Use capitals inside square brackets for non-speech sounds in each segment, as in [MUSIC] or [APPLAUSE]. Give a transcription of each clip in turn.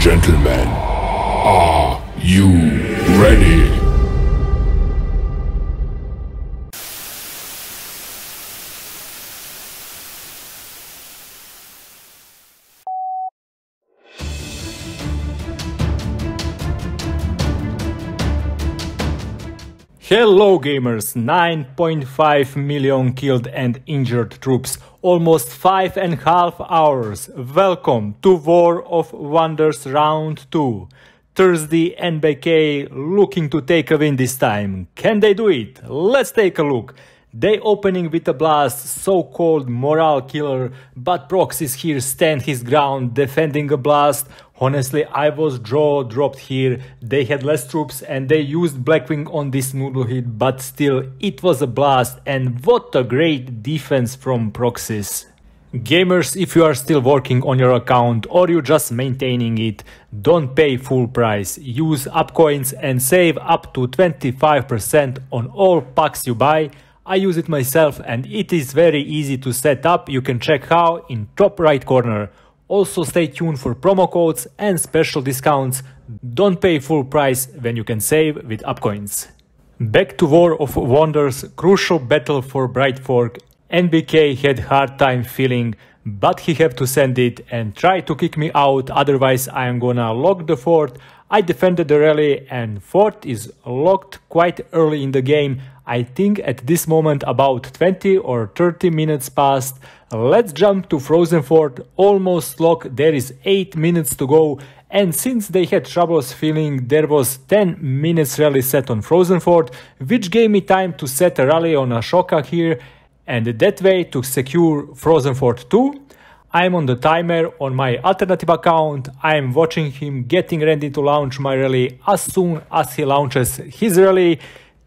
gentlemen, are you ready? Hello gamers, 9.5 million killed and injured troops, almost 5 and half hours. Welcome to War of Wonders Round 2. Thursday NBK looking to take a win this time. Can they do it? Let's take a look. They opening with a blast, so-called morale killer, but Proxys here stand his ground, defending a blast. Honestly, I was jaw dropped here. They had less troops and they used Blackwing on this noodle hit, but still, it was a blast and what a great defense from Proxys. Gamers, if you are still working on your account or you just maintaining it, don't pay full price. Use Appcoins and save up to 25% on all packs you buy. I use it myself and it is very easy to set up. You can check how in top right corner. Also stay tuned for promo codes and special discounts. Don't pay full price when you can save with Appcoins. Back to War of Wonders, crucial battle for Bright Fork. NBK had hard time feeling, but he have to send it and try to kick me out, otherwise I am gonna lock the fort. I defended the rally and fort is locked quite early in the game. I think at this moment about 20 or 30 minutes passed. Let's jump to Frozen Fort, almost locked, there is 8 minutes to go and since they had troubles filling, there was 10 minutes rally set on Frozen Fort, which gave me time to set a rally on Ashoka here and that way to secure Frozen Fort 2. I'm on the timer on my alternative account, I'm watching him getting ready to launch my rally as soon as he launches his rally.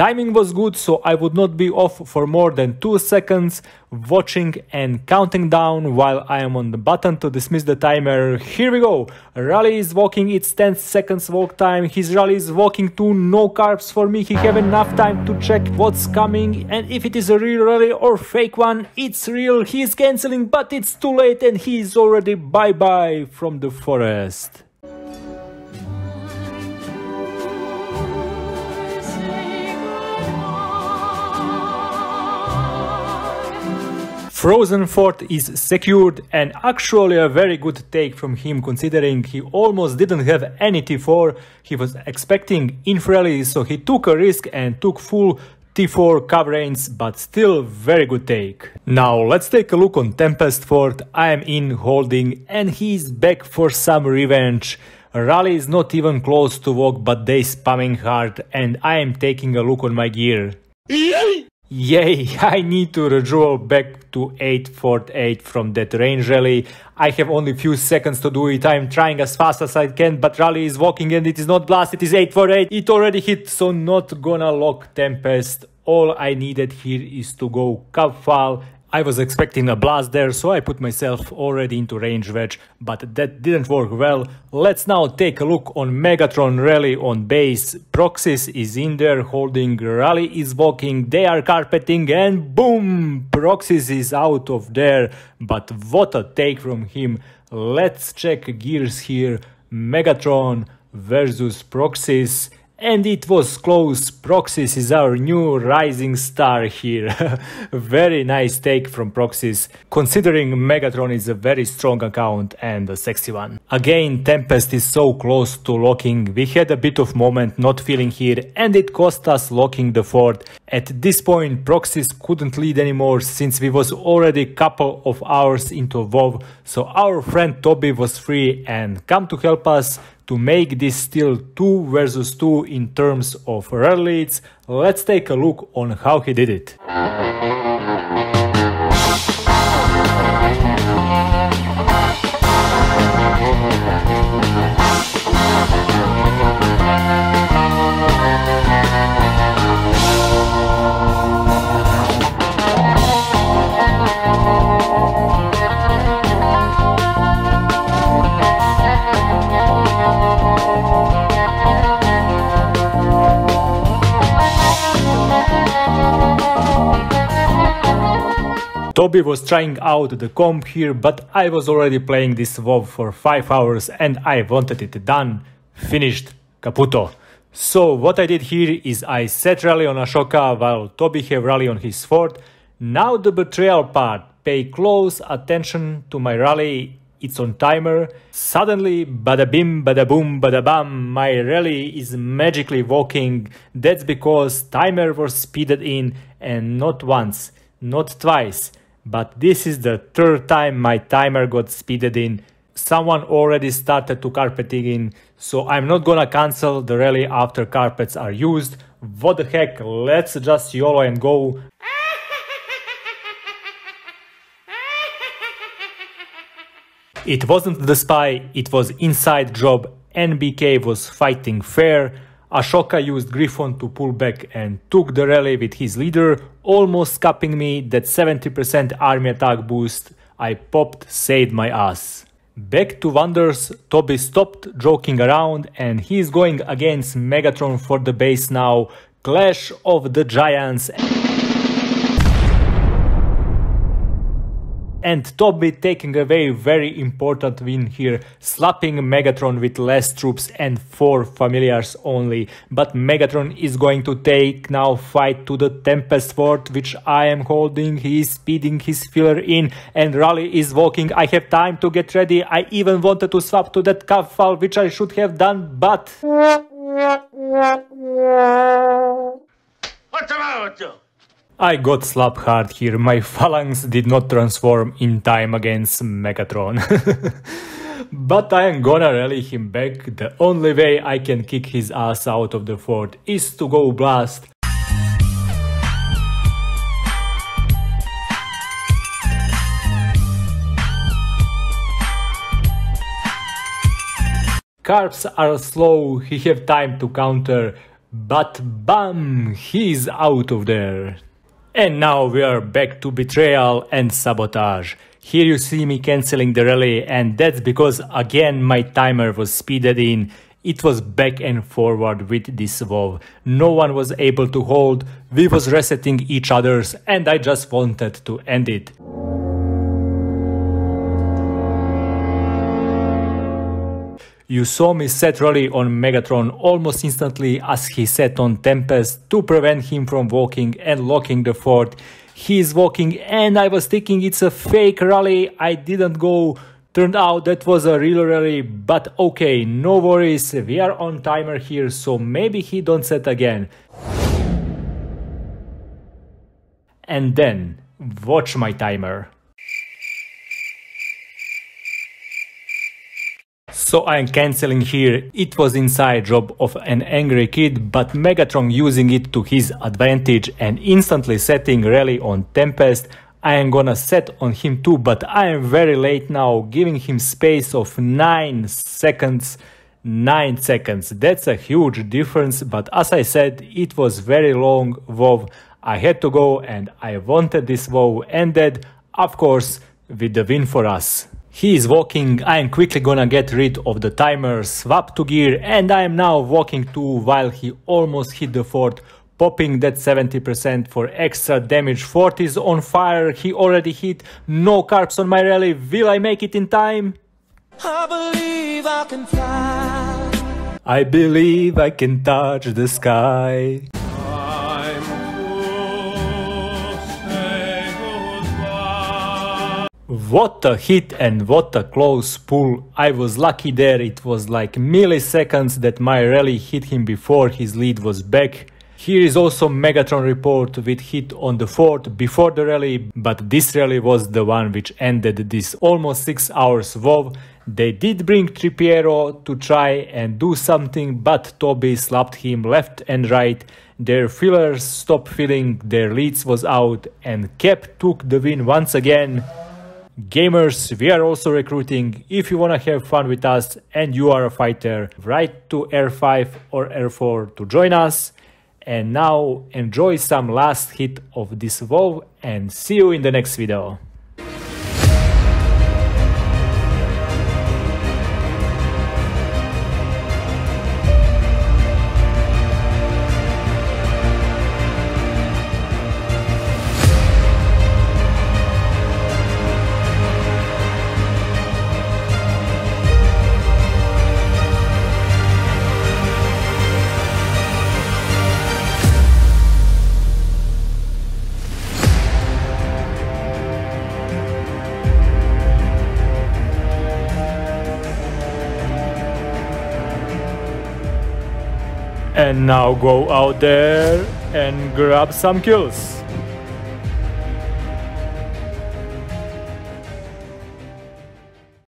Timing was good, so I would not be off for more than 2 seconds, watching and counting down while I am on the button to dismiss the timer. Here we go! Rally is walking its 10 seconds walk time, his rally is walking to no carbs for me, he have enough time to check what's coming and if it is a real rally or fake one, it's real, he is cancelling but it's too late and he is already bye bye from the forest. Frozen Fort is secured and actually a very good take from him considering he almost didn't have any T4, he was expecting Infrally so he took a risk and took full T4 coverage but still very good take. Now let's take a look on Tempest Fort, I am in holding and he's back for some revenge. Rally is not even close to walk but they spamming hard and I am taking a look on my gear. Yay, [LAUGHS] I need to redraw back to 848 from that range rally. I have only few seconds to do it. I'm trying as fast as I can, but rally is walking and it is not blast, it is 848. It already hit, so not gonna lock Tempest. All I needed here is to go Capfal I was expecting a blast there, so I put myself already into range wedge, but that didn't work well. Let's now take a look on Megatron Rally on base. Proxys is in there holding, Rally is walking, they are carpeting and boom! Proxys is out of there, but what a take from him. Let's check gears here. Megatron versus Proxys and it was close. Proxys is our new rising star here. [LAUGHS] very nice take from Proxys, considering Megatron is a very strong account and a sexy one. Again, Tempest is so close to locking. We had a bit of moment not feeling here and it cost us locking the fort. At this point, Proxys couldn't lead anymore since we was already a couple of hours into WoW, so our friend Toby was free and come to help us to make this still 2 versus 2 in terms of rare leads. Let's take a look on how he did it. Toby was trying out the comp here, but I was already playing this WoW for 5 hours and I wanted it done, finished, caputo. So what I did here is I set rally on Ashoka while Toby have rally on his fort. Now the betrayal part, pay close attention to my rally, it's on timer. Suddenly, bada bim, bada boom, bada bam, my rally is magically walking. That's because timer was speeded in and not once, not twice, but this is the third time my timer got speeded in. Someone already started to carpeting in, so I'm not gonna cancel the rally after carpets are used. What the heck, let's just YOLO and go. It wasn't the spy, it was inside job. NBK was fighting fair. Ashoka used Griffon to pull back and took the rally with his leader, almost capping me that 70% army attack boost I popped saved my ass. Back to Wonders, Toby stopped joking around and he's going against Megatron for the base now. Clash of the Giants. And Toby taking a very important win here, slapping Megatron with less troops and 4 familiars only. But Megatron is going to take now fight to the Tempest Fort which I am holding, he is speeding his filler in and Rally is walking, I have time to get ready, I even wanted to swap to that Kafal which I should have done but... What's the matter with you? I got slap hard here, my phalanx did not transform in time against Megatron. [LAUGHS] but I am gonna rally him back, the only way I can kick his ass out of the fort is to go blast. Carps are slow, he have time to counter, but bam, he's out of there. And now we are back to betrayal and sabotage. Here you see me cancelling the rally and that's because again my timer was speeded in. It was back and forward with this WoW. No one was able to hold, we was resetting each other's and I just wanted to end it. You saw me set rally on Megatron almost instantly as he set on Tempest to prevent him from walking and locking the fort. He is walking and I was thinking it's a fake rally, I didn't go. Turned out that was a real rally, but okay, no worries, we are on timer here, so maybe he don't set again. And then, watch my timer. So I'm cancelling here, it was inside job of an angry kid, but Megatron using it to his advantage and instantly setting rally on Tempest. I am gonna set on him too, but I am very late now, giving him space of 9 seconds. 9 seconds, that's a huge difference, but as I said, it was very long WoW. I had to go and I wanted this WoW ended, of course, with the win for us. He is walking, I am quickly gonna get rid of the timer, swap to gear and I am now walking too while he almost hit the fort, popping that 70% for extra damage. Fort is on fire, he already hit, no carps on my rally, will I make it in time? I believe I can fly. I believe I can touch the sky. What a hit and what a close pull. I was lucky there, it was like milliseconds that my rally hit him before his lead was back. Here is also Megatron report with hit on the fourth before the rally, but this rally was the one which ended this almost 6 hours WoW. They did bring Tripiero to try and do something, but Toby slapped him left and right. Their fillers stopped filling, their leads was out, and Cap took the win once again. Gamers, we are also recruiting. If you wanna have fun with us and you are a fighter, write to R5 or R4 to join us. And now enjoy some last hit of this WoW and see you in the next video. And now go out there and grab some kills.